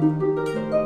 Música